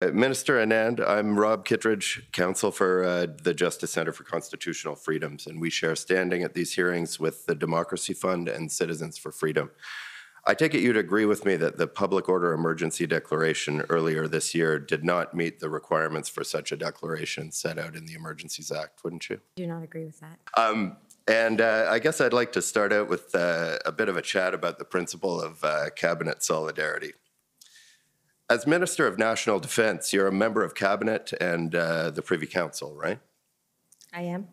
Uh, Minister Anand, I'm Rob Kittredge, counsel for uh, the Justice Center for Constitutional Freedoms, and we share standing at these hearings with the Democracy Fund and Citizens for Freedom. I take it you'd agree with me that the public order emergency declaration earlier this year did not meet the requirements for such a declaration set out in the Emergencies Act, wouldn't you? I Do not agree with that. Um, and uh, I guess I'd like to start out with uh, a bit of a chat about the principle of uh, cabinet solidarity. As Minister of National Defense, you're a member of cabinet and uh, the Privy Council, right? I am.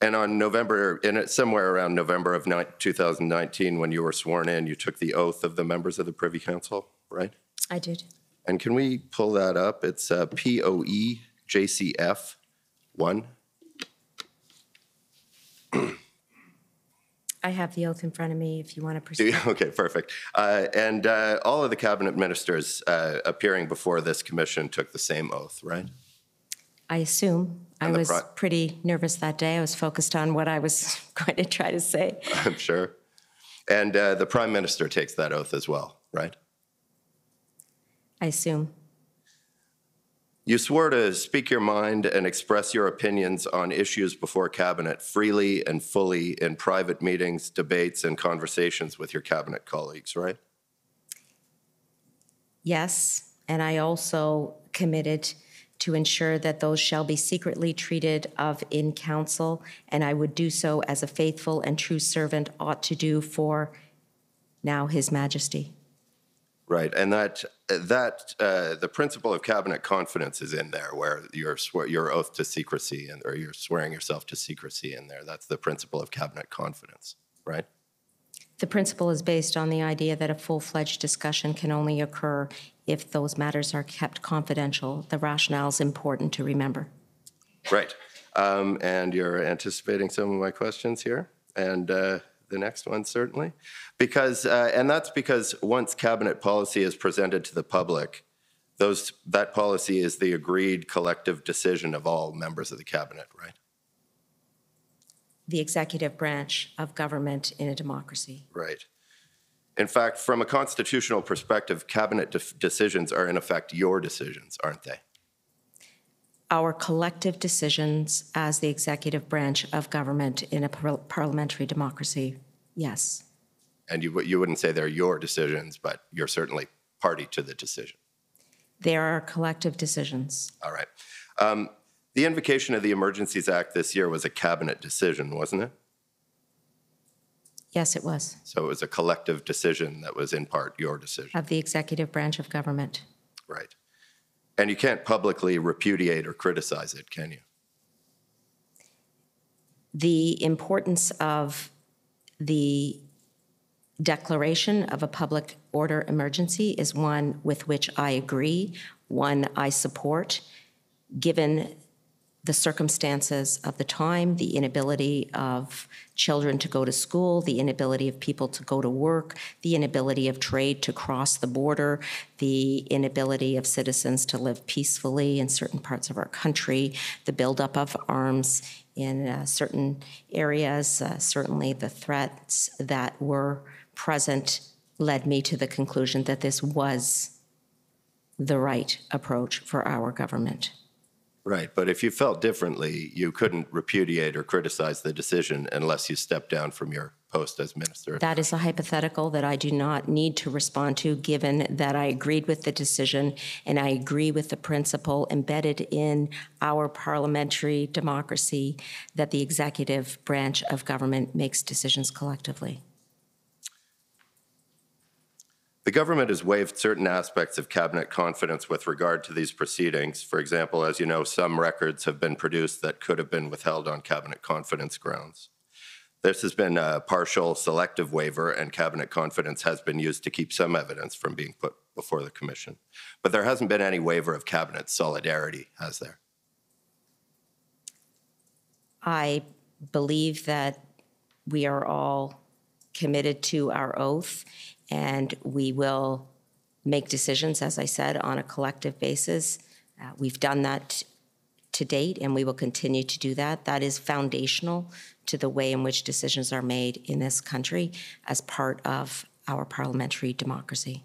And on November, in it, somewhere around November of ni- 2019, when you were sworn in, you took the oath of the members of the Privy Council, right? I did. And can we pull that up? It's uh, POE JCF 1. I have the oath in front of me if you want to Do proceed. you? Okay, perfect. Uh, And uh, all of the cabinet ministers uh, appearing before this commission took the same oath, right? I assume. I And the was pri- pretty nervous that day. I was focused on what I was going to try to say. I'm sure. And uh, the prime minister takes that oath as well, right? I assume. You swore to speak your mind and express your opinions on issues before cabinet freely and fully in private meetings, debates, and conversations with your cabinet colleagues, right? Yes. And I also committed to ensure that those shall be secretly treated of in council, and I would do so as a faithful and true servant ought to do for now His Majesty. Right, and that that uh, the principle of cabinet confidence is in there, where your swear, your oath to secrecy and or you're swearing yourself to secrecy in there. That's the principle of cabinet confidence, right? The principle is based on the idea that a full-fledged discussion can only occur if those matters are kept confidential. The rationale is important to remember. Right, um, and you're anticipating some of my questions here, and uh, the next one certainly, because uh, and that's because once cabinet policy is presented to the public, those that policy is the agreed collective decision of all members of the cabinet, right? The executive branch of government in a democracy. Right. In fact, from a constitutional perspective, cabinet def- decisions are in effect your decisions, aren't they? Our collective decisions as the executive branch of government in a par- parliamentary democracy, yes. And you, you wouldn't say they're your decisions, but you're certainly party to the decision. They are collective decisions. All right. Um, the invocation of the Emergencies Act this year was a cabinet decision, wasn't it? Yes, it was, So it was a collective decision that was in part your decision. of the executive branch of government. Right. And you can't publicly repudiate or criticize it, can you? the importance of the declaration of a public order emergency is one with which I agree, one I support, given the circumstances of the time, the inability of children to go to school, the inability of people to go to work, the inability of trade to cross the border, the inability of citizens to live peacefully in certain parts of our country, the buildup of arms in uh, certain areas, uh, certainly the threats that were present led me to the conclusion that this was the right approach for our government. Right. But if you felt differently, you couldn't repudiate or criticize the decision unless you stepped down from your post as minister. That is a hypothetical that I do not need to respond to, given that I agreed with the decision and I agree with the principle embedded in our parliamentary democracy that the executive branch of government makes decisions collectively. The government has waived certain aspects of cabinet confidence with regard to these proceedings. For example, as you know, some records have been produced that could have been withheld on cabinet confidence grounds. This has been a partial selective waiver, and cabinet confidence has been used to keep some evidence from being put before the commission. But there hasn't been any waiver of cabinet solidarity, has there? I believe that we are all committed to our oath, and we will make decisions, as I said, on a collective basis. Uh, We've done that to date, and we will continue to do that. That is foundational to the way in which decisions are made in this country as part of our parliamentary democracy.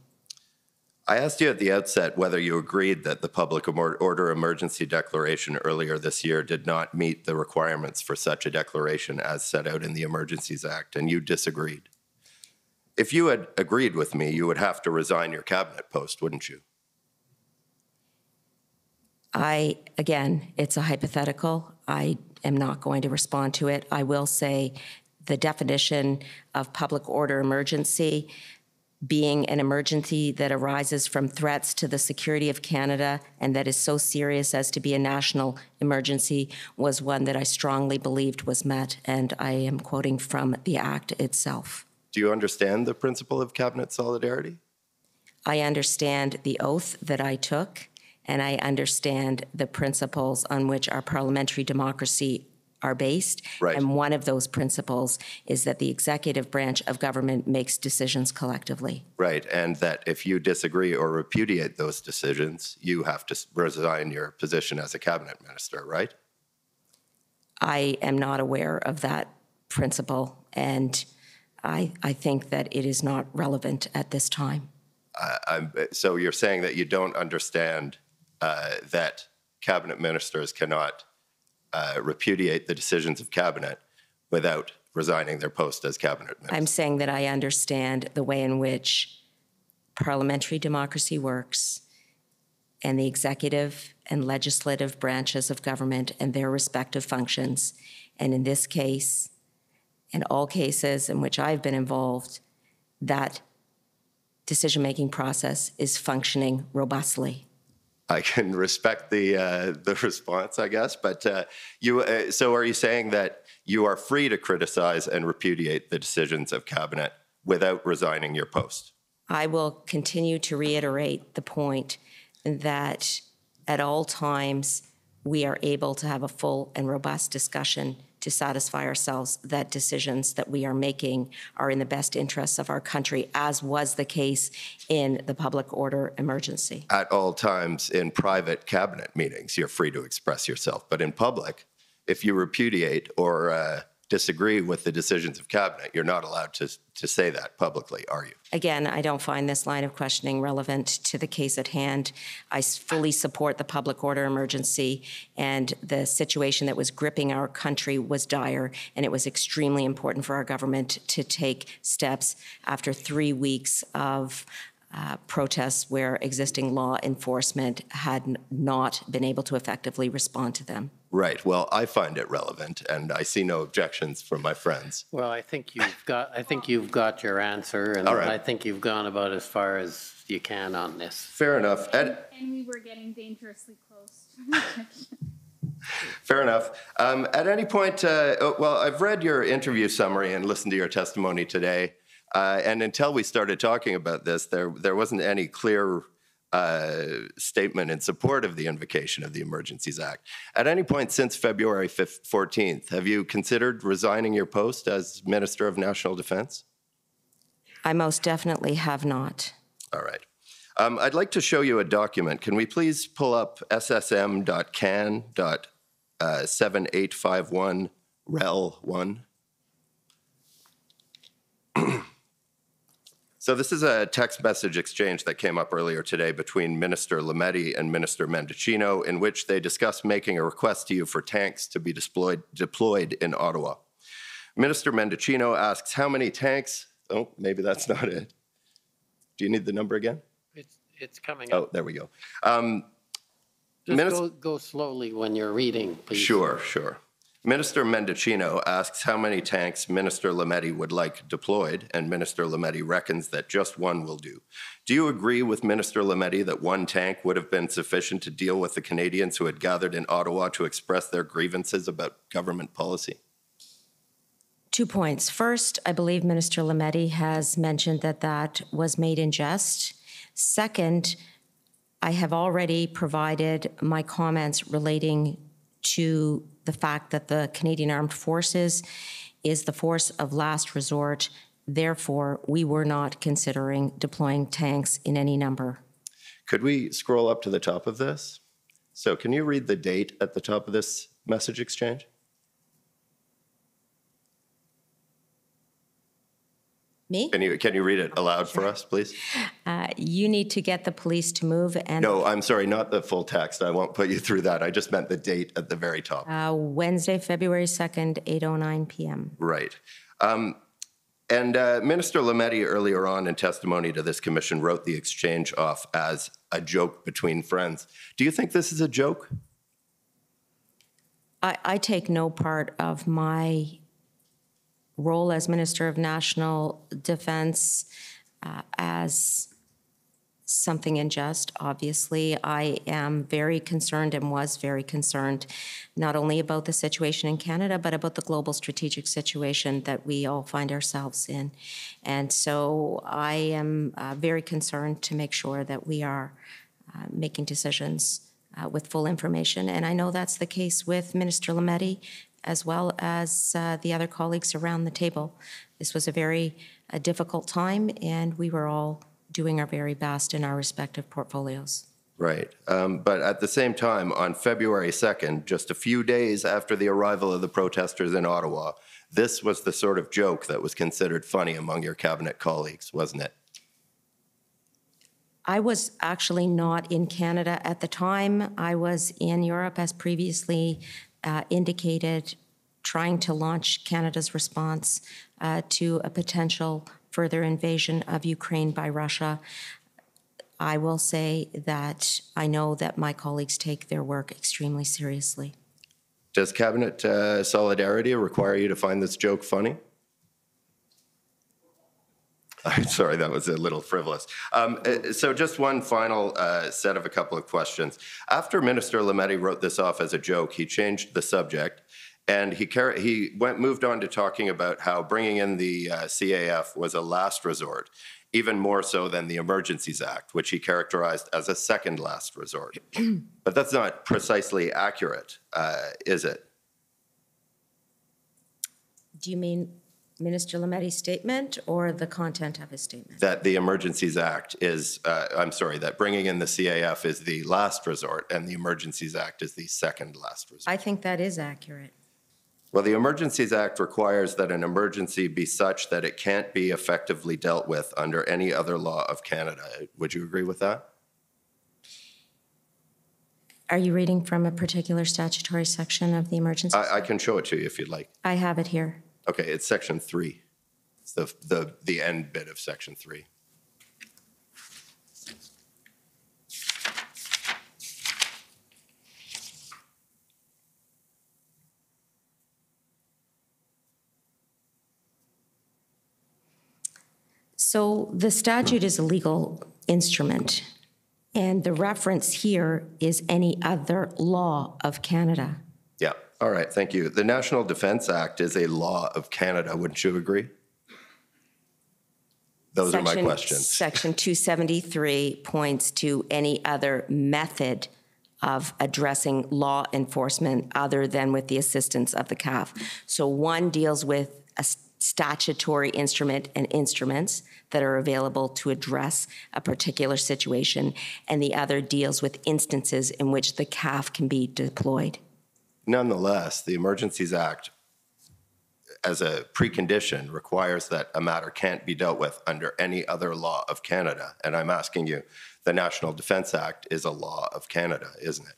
I asked you at the outset whether you agreed that the public order emergency declaration earlier this year did not meet the requirements for such a declaration as set out in the Emergencies Act, and you disagreed. If you had agreed with me, you would have to resign your cabinet post, wouldn't you? I, again, it's a hypothetical. I am not going to respond to it. I will say the definition of public order emergency being an emergency that arises from threats to the security of Canada and that is so serious as to be a national emergency was one that I strongly believed was met, and I am quoting from the Act itself. Do you understand the principle of cabinet solidarity? I understand the oath that I took, and I understand the principles on which our parliamentary democracy are based. Right. And one of those principles is that the executive branch of government makes decisions collectively. Right, and that if you disagree or repudiate those decisions, you have to resign your position as a cabinet minister, right? I am not aware of that principle, and I, I think that it is not relevant at this time. I- I'm, so you're saying that you don't understand uh, that cabinet ministers cannot uh, repudiate the decisions of cabinet without resigning their post as cabinet minister? I'm saying that I understand the way in which parliamentary democracy works and the executive and legislative branches of government and their respective functions. And in this case, in all cases in which I've been involved, that decision-making process is functioning robustly. I can respect the uh, the response, I guess. But uh, you, uh, so are you saying that you are free to criticize and repudiate the decisions of cabinet without resigning your post? I will continue to reiterate the point that at all times, we are able to have a full and robust discussion to satisfy ourselves that decisions that we are making are in the best interests of our country, as was the case in the public order emergency. At all times in private cabinet meetings, you're free to express yourself. But in public, if you repudiate or uh, disagree with the decisions of cabinet, you're not allowed to to say that publicly, are you? Again, I don't find this line of questioning relevant to the case at hand. I fully support the public order emergency, and the situation that was gripping our country was dire, and it was extremely important for our government to take steps after three weeks of uh, protests where existing law enforcement had not been able to effectively respond to them. Right. Well, I find it relevant, and I see no objections from my friends. Well, I think you've got, I think you've got your answer, and All right. I think you've gone about as far as you can on this. Fair enough. Ed, And we were getting dangerously close. Fair enough. Um, at any point, uh, oh, well, I've read your interview summary and listened to your testimony today, uh, and until we started talking about this, there there wasn't any clear uh, statement in support of the invocation of the Emergencies Act. At any point since February 5th, 14th, have you considered resigning your post as Minister of National Defense? I most definitely have not. All right. Um, I'd like to show you a document. Can we please pull up ssm.can.7851 rel 1? So this is a text message exchange that came up earlier today between Minister Lametti and Minister Mendocino in which they discussed making a request to you for tanks to be deployed, deployed in Ottawa. Minister Mendocino asks how many tanks, oh, maybe that's not it. Do you need the number again? It's, it's coming up. Oh, there we go. Um, Just Minis- go, go slowly when you're reading, please. Sure, sure. Minister Mendocino asks how many tanks Minister Lametti would like deployed, and Minister Lametti reckons that just one will do. Do you agree with Minister Lametti that one tank would have been sufficient to deal with the Canadians who had gathered in Ottawa to express their grievances about government policy? Two points. First, I believe Minister Lametti has mentioned that that was made in jest. Second, I have already provided my comments relating to the fact that the Canadian Armed Forces is the force of last resort. Therefore, we were not considering deploying tanks in any number. Could we scroll up to the top of this? So, can you read the date at the top of this message exchange? Me? Can you, can you read it aloud for us, please? Uh, You need to get the police to move and No, I'm sorry, not the full text. I won't put you through that. I just meant the date at the very top. uh, Wednesday, February 2nd, 8:09 PM. Right. Um, And uh, Minister Lametti, earlier on in testimony to this commission, wrote the exchange off as a joke between friends. Do you think this is a joke? I, I take no part of my role as Minister of National Defense uh, as something unjust. Obviously, I am very concerned and was very concerned not only about the situation in Canada, but about the global strategic situation that we all find ourselves in. And so I am uh, very concerned to make sure that we are uh, making decisions uh, with full information. And I know that's the case with Minister Lametti as well as uh, the other colleagues around the table. This was a very uh, difficult time, and we were all doing our very best in our respective portfolios. Right. Um, But at the same time, on February 2nd, just a few days after the arrival of the protesters in Ottawa, this was the sort of joke that was considered funny among your cabinet colleagues, wasn't it? I was actually not in Canada at the time. I was in Europe, as previously uh, indicated, trying to launch Canada's response uh, to a potential further invasion of Ukraine by Russia. I will say that I know that my colleagues take their work extremely seriously. Does cabinet uh, solidarity require you to find this joke funny? I'm sorry, that was a little frivolous. Um, uh, so, just one final uh, set of a couple of questions. After Minister Lametti wrote this off as a joke, he changed the subject, and he car- he went moved on to talking about how bringing in the uh, CAF was a last resort, even more so than the Emergencies Act, which he characterized as a second last resort. but that's not precisely accurate, uh, is it? Do you mean Minister Lametti's statement or the content of his statement? that the Emergencies Act is, uh, I'm sorry, that bringing in the CAF is the last resort and the Emergencies Act is the second last resort. I think that is accurate. Well, the Emergencies Act requires that an emergency be such that it can't be effectively dealt with under any other law of Canada. Would you agree with that? Are you reading from a particular statutory section of the emergency? I, I can show it to you if you'd like. I have it here. Okay, it's section three. It's the, the, the end bit of section three. So the statute is a legal instrument, and the reference here is any other law of Canada. Yeah, all right, thank you. The National Defense Act is a law of Canada, wouldn't you agree? Those are my Section- questions. Section 273 points to any other method of addressing law enforcement other than with the assistance of the CAF. So one deals with a statutory instrument and instruments that are available to address a particular situation, and the other deals with instances in which the CAF can be deployed. Nonetheless, the Emergencies Act, as a precondition, requires that a matter can't be dealt with under any other law of Canada. And I'm asking you, the National Defense Act is a law of Canada, isn't it?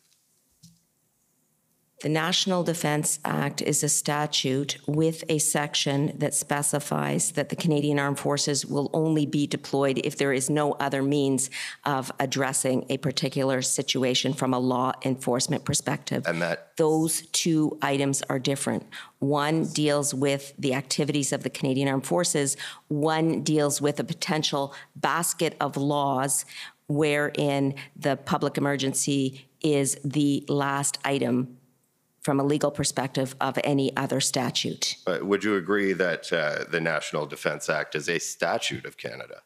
The National Defense Act is a statute with a section that specifies that the Canadian Armed Forces will only be deployed if there is no other means of addressing a particular situation from a law enforcement perspective. And that, Those two items are different. One deals with the activities of the Canadian Armed Forces, one deals with a potential basket of laws wherein the public emergency is the last item from a legal perspective of any other statute. uh, would you agree that uh, the National Defense Act is a statute of Canada,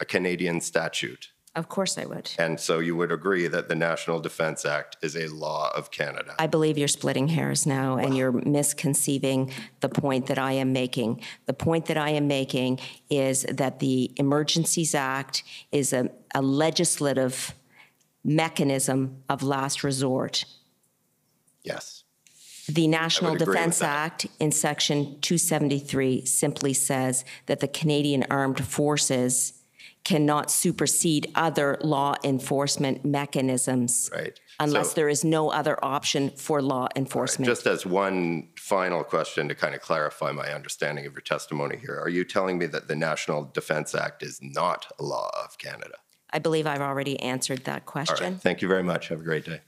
a Canadian statute? Of course I would. And so you would agree that the National Defense Act is a law of Canada? I believe you're splitting hairs now and you're misconceiving the point that I am making. The point that I am making is that the Emergencies Act is a, a legislative mechanism of last resort. Yes. The National Defense. Act in Section 273 simply says that the Canadian Armed Forces cannot supersede other law enforcement mechanisms Right. unless So- there is no other option for law enforcement. Just as one final question to kind of clarify my understanding of your testimony here, are you telling me that the National Defense Act is not a law of Canada? I believe I've already answered that question. right, thank you very much. Have a great day.